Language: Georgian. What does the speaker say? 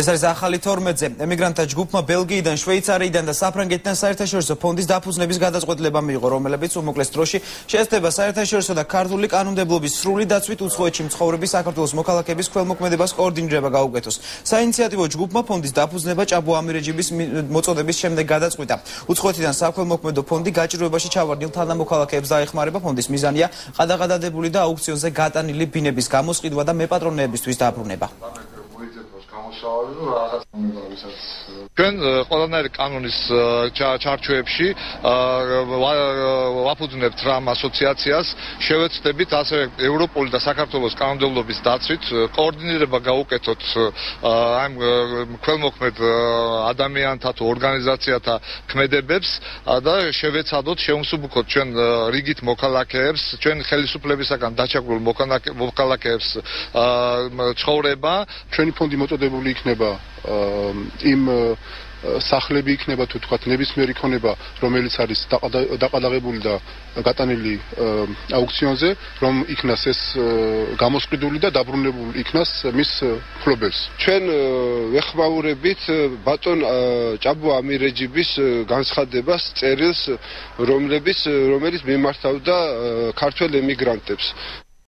ეს არის ახალი 12-ზე ემიგრანტთა ჯგუფმა ბელგიიდან, შვეიცარიიდან და საფრანგეთიდან საერთაშორისო ფონდის დაფუძნების გადაწყვეტილება მიიღო, რომელებიც უმოკლეს დროში შეესწება საერთაშორისო და ქართული კანონმდებლობის სრული დაცვით უცხოეთში მცხოვრები საქართველოს მოქალაქეების ქველმოქმედებას კოორდინირება გაუკეთოს. საინიციატივო ჯგუფმა ფონდის დაფუძნება ჭაბო ამირეჯიბის მოწოდების შემდეგ გადაწყვიტა. უცხოეთიდან საქველმოქმედო ფონდი გაჭირვებაში ჩავარდნილ თანამოქალაქეებს დაეხმარება. ფონდის მიზანია ყადაღადადებული და აუქციონზე გატანილი ბინების გამოსყიდვა და მეპატრონეებისთვის დაბრუნება. გამოსავალი და რაღაც მომებავისაც ჩვენ ყველანაირი კანონის ჩარჩოებში ვაფუძნებთ რამ ასოციაციას შევეცდებით ასევე ევროპული და საქართველოს კანონმდებლობის დაცვით კოორდინირება გაუკეთოთ ამ ქველმოქმედ ადამიანთა თუ ორგანიზაციათა ქმედებებს და შევეცადოთ შეუმსუბუქოთ ჩვენ რიგით მოქალაქეებს ჩვენ ხელისუფლებისაგან დაჩაგრულ მოქალაქეებს ცხოვრება. ჩვენი ფონდი მოწოდებული იქნება იმ სახლები იქნება თუ თქვათ ნებისმიერი ქონება რომელიც არის დაყადაღებული და გატანილი აუქციონზე რომ იქნას ეს გამოსყიდული და დაბრუნებული იქნას მის ფლობელს ჩვენ ვეხმაურებით ბატონ ჭაბო ამირეჯიბის განცხადებას წერილს რომლებიც რომელიც მიმართავდა ქართველ ემიგრანტებს